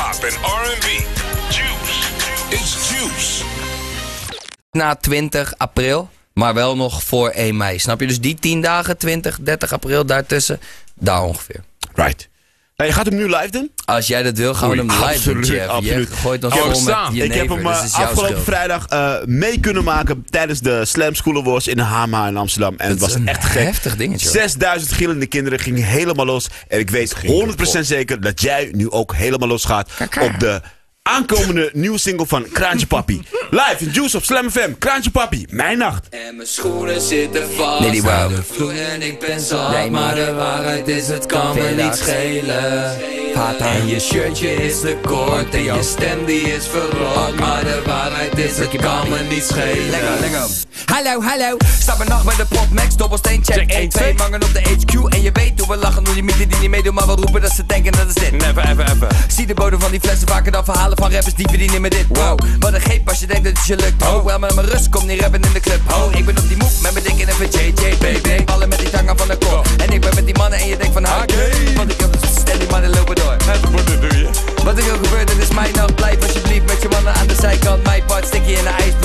hip-hop and R&B. Juice. It's Juice. Na 20 april, maar wel nog voor 1 mei. Snap je? Dus die 10 dagen, 20, 30 april, daartussen, daar ongeveer. Right. Je gaat hem nu live doen? Als jij dat wil, gaan we hem live doen, Jeff. absoluut. Je gooit ons Ik heb vol hem met staan. je Ik heb hem dus eh, is jouw afgelopen schuld. vrijdag eh, mee kunnen maken tijdens de Slam School Awards in de HMA in Amsterdam. En het Dat was een echt gek. heftig dingetje, hoor. 6000 gillende kinderen gingen helemaal los. En ik weet 100% zeker dat jij nu ook helemaal los gaat op de aankomende nieuwe single van Kraantje Papi. Live in Juice op Slam FM. Kraantje Papi, mijn nacht. En mijn schoenen zitten vast. Nee, die aan de vloer en ik ben zat. Nee, Maar de waarheid is, het kan me niet schelen. En je shirtje is te kort en je stem die is verrot. Maar de waarheid is, het kan me niet schelen. Lekker, lekker. Hallo, hallo. Stap een nacht met de pot Max, dobbelsteen, check 1, 2. Mangen op de HQ en je weet hoe we lachen. Door die mythen die niet meedoen, maar wel roepen dat ze denken dat is dit. Never, ever, ever. Zie de bodem van die flessen vaker dan verhalen van rappers die verdienen met dit. Wow, wat een geep als je denkt dat het je lukt. Oh, wel maar mijn rust komt niet rappen in de club. Oh, ik ben op die move met mijn dik in even JJ, baby. Ballen met die tangen van de kop. En ik ben met die mannen en je denkt van ha, Want ik heb stel die mannen lopen door. Wat er ook gebeurt, het is mijn nacht. Blijf alsjeblieft met je mannen aan de zijkant. Mijn part stik je in de ijsblok.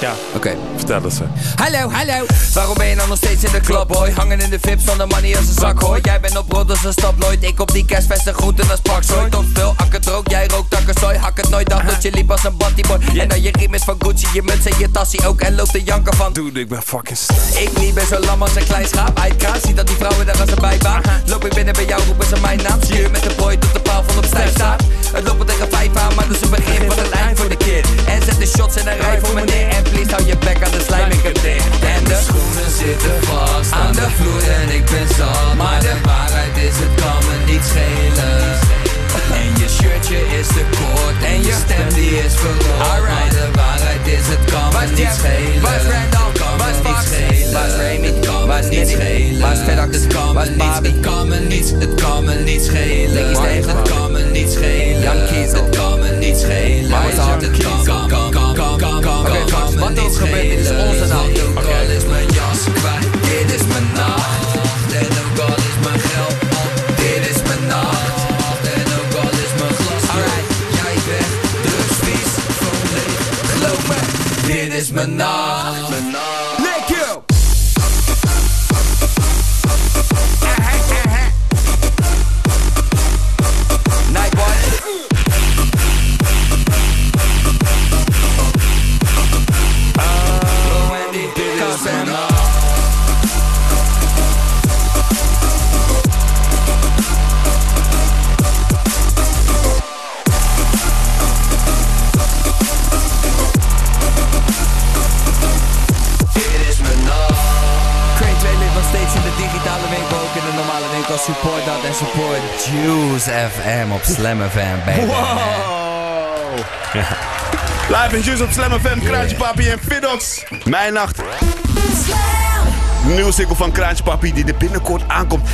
Ja, Oké. vertel het ze. Hallo, hallo. Waarom ben je dan nog steeds in de club, boy? Hangen in de VIP zonder money als een zak, hoor. Jij bent op rot als een stap nooit. Ik op die kerstvesten groenten als pakzooi. Tot veel akkerd rook, jij rookt takkenzooi. Hak het nooit af dat je liep als een boy. En dan je riem is van Gucci, je muts en je tassie ook. En loopt de janker van. Dude, ik ben fucking st- Ik niet ben zo lam als een klein schaap kaas. Zie dat die vrouwen daar als een bijbaan. Loop ik binnen bij jou, roepen ze mijn naam. Zie je met de boy tot de paal van op stijf staat. Het lopen tegen vijf aan, maar dat is een begin van het eind voor de kid. En zet de shots in een rij voor me neer. En please hou je bek aan de slijm, ik het dicht. En de schoenen zitten vast aan de vloer en ik ben zat Maar de waarheid is, het kan me niet schelen En je shirtje is te kort en je stem die is verrot Maar de waarheid is, het kan me niet schelen Waar is Randall? Kan me niet schelen Waar is Remy? Het kan me niet schelen Fedax? Het kan me niet, Bobby? het kan me niet, het kan me niet schelen. Het kan me niet schelen. Het kan me niet schelen Maar Het kan, kan, kan, mijn nacht. Support dat en support Juice FM op Slam FM, baby. Wow. Live in Juice op Slam FM, Kraantje Papi en Fidox. Mijn nacht. Nieuwe single van Kraantje Papi die er binnenkort aankomt.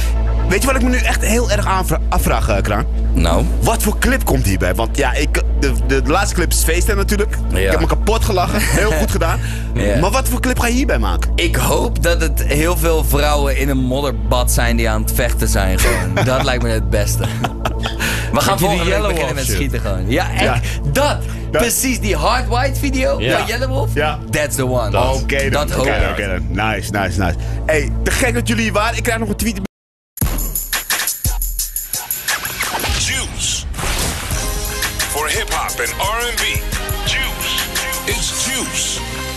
Weet je wat ik me nu echt heel erg afvraag, eh, Kraan? Nou, Wat voor clip komt hierbij? Want ja, ik, de, de, de laatste clip is feesten natuurlijk. Ja. Ik heb me kapot gelachen. Heel goed gedaan. Ja. Maar wat voor clip ga je hierbij maken? ik hoop dat het heel veel vrouwen in een modderbad zijn die aan het vechten zijn gewoon. dat lijkt me het beste. We gaan volgende week beginnen met schieten gewoon. Ja, echt. Ja. Dat. Precies, die Hard White video Ja. van Yellow Wolf. Ja. That's the one. Oké, dan. Dat hoop Oké. Nice, nice, nice. Hey, te gek dat jullie hier waren. Ik krijg nog een tweet and R&B, Juice. It's Juice.